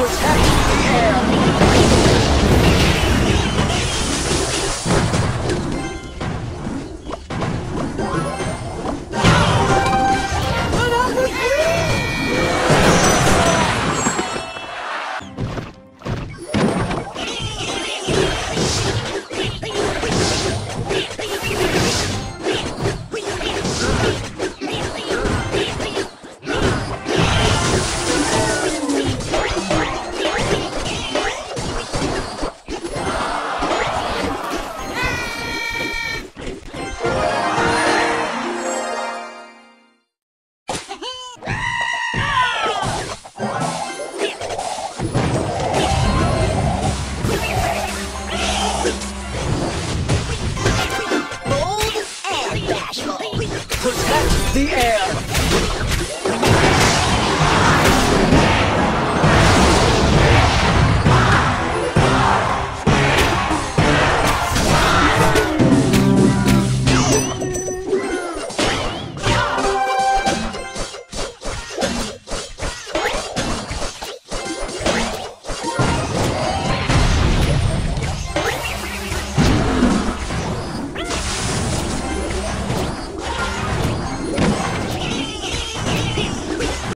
Protect the air! Protect the air!